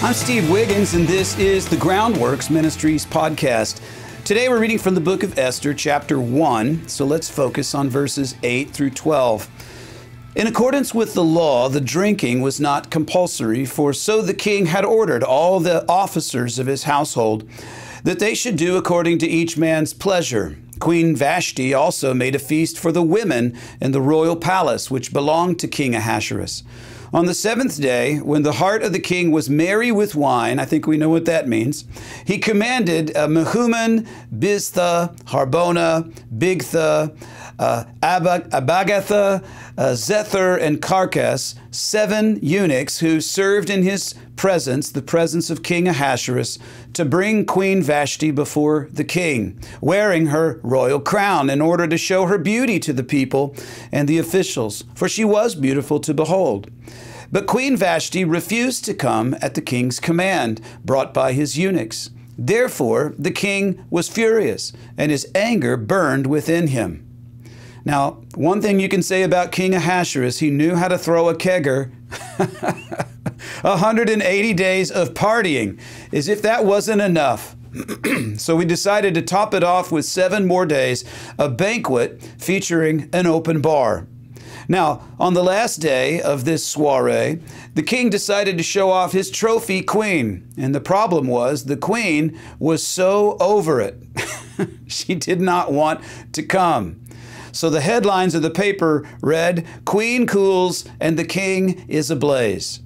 I'm Steve Wiggins, and this is the Groundworks Ministries podcast. Today we're reading from the book of Esther, chapter 1, so let's focus on verses 8 through 12. In accordance with the law, the drinking was not compulsory, for so the king had ordered all the officers of his household that they should do according to each man's pleasure. Queen Vashti also made a feast for the women in the royal palace, which belonged to King Ahasuerus. On the seventh day, when the heart of the king was merry with wine, I think we know what that means, he commanded uh, Mehuman, Biztha, Harbona, Bigtha, uh, Abagatha, uh, Zethar, and Carcas, seven eunuchs who served in his presence, the presence of King Ahasuerus, to bring Queen Vashti before the king, wearing her royal crown in order to show her beauty to the people and the officials, for she was beautiful to behold. But Queen Vashti refused to come at the king's command, brought by his eunuchs. Therefore, the king was furious, and his anger burned within him. Now, one thing you can say about King Ahasuerus, he knew how to throw a kegger. 180 days of partying, as if that wasn't enough. so we decided to top it off with seven more days, a banquet featuring an open bar. Now, on the last day of this soiree, the king decided to show off his trophy queen. And the problem was the queen was so over it. she did not want to come. So the headlines of the paper read Queen cools and the king is ablaze.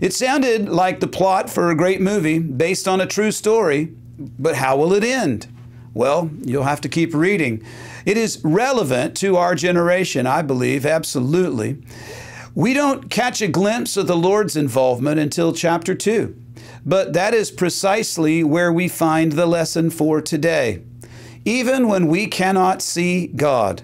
It sounded like the plot for a great movie based on a true story, but how will it end? Well, you'll have to keep reading. It is relevant to our generation, I believe, absolutely. We don't catch a glimpse of the Lord's involvement until chapter 2, but that is precisely where we find the lesson for today. Even when we cannot see God,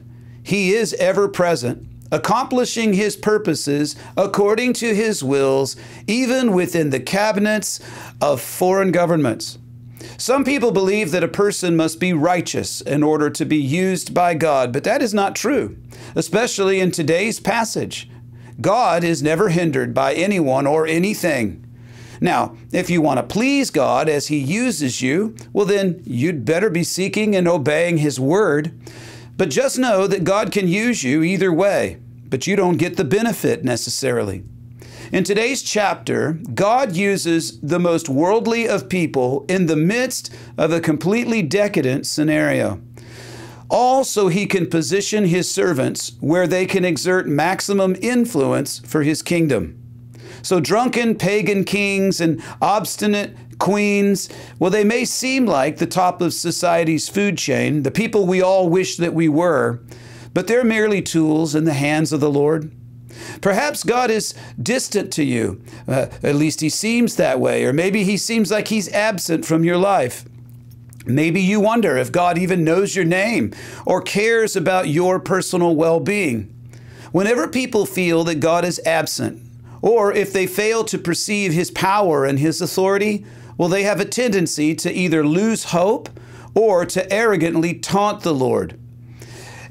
He is ever present, accomplishing His purposes according to His wills, even within the cabinets of foreign governments. Some people believe that a person must be righteous in order to be used by God, but that is not true, especially in today's passage. God is never hindered by anyone or anything. Now, if you want to please God as He uses you, well, then you'd better be seeking and obeying His word. But just know that God can use you either way, but you don't get the benefit necessarily. In today's chapter, God uses the most worldly of people in the midst of a completely decadent scenario. All so he can position his servants where they can exert maximum influence for his kingdom. So, drunken pagan kings and obstinate queens, well, they may seem like the top of society's food chain, the people we all wish that we were, but they're merely tools in the hands of the Lord. Perhaps God is distant to you. Uh, at least he seems that way. Or maybe he seems like he's absent from your life. Maybe you wonder if God even knows your name or cares about your personal well being. Whenever people feel that God is absent, or if they fail to perceive his power and his authority, well, they have a tendency to either lose hope or to arrogantly taunt the Lord.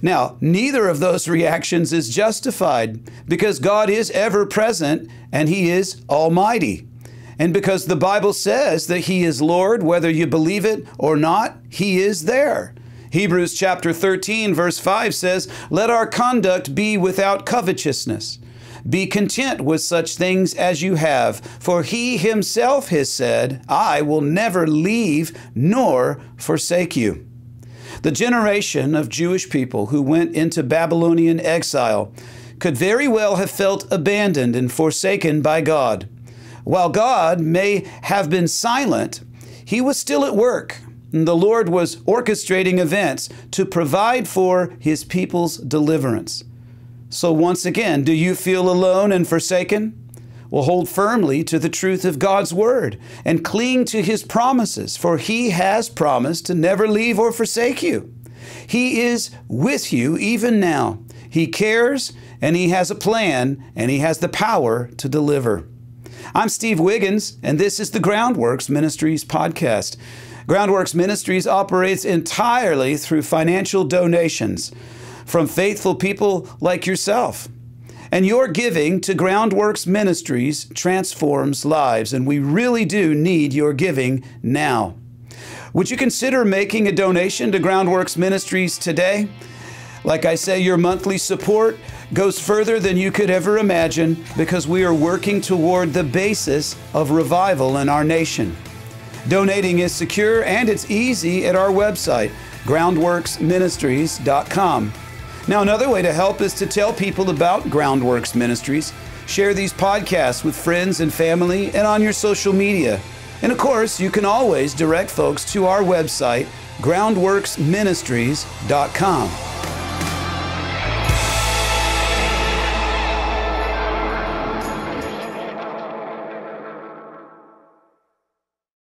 Now, neither of those reactions is justified because God is ever present and He is almighty. And because the Bible says that He is Lord, whether you believe it or not, He is there. Hebrews chapter 13, verse 5 says, Let our conduct be without covetousness. Be content with such things as you have, for He Himself has said, I will never leave nor forsake you. The generation of Jewish people who went into Babylonian exile could very well have felt abandoned and forsaken by God. While God may have been silent, He was still at work. And the Lord was orchestrating events to provide for His people's deliverance. So, once again, do you feel alone and forsaken? will hold firmly to the truth of God's Word and cling to His promises, for He has promised to never leave or forsake you. He is with you even now. He cares and He has a plan and He has the power to deliver. I'm Steve Wiggins, and this is the Groundworks Ministries podcast. Groundworks Ministries operates entirely through financial donations from faithful people like yourself. And your giving to Groundworks Ministries transforms lives, and we really do need your giving now. Would you consider making a donation to Groundworks Ministries today? Like I say, your monthly support goes further than you could ever imagine because we are working toward the basis of revival in our nation. Donating is secure and it's easy at our website, groundworksministries.com. Now, another way to help is to tell people about Groundworks Ministries. Share these podcasts with friends and family and on your social media. And of course, you can always direct folks to our website, groundworksministries.com.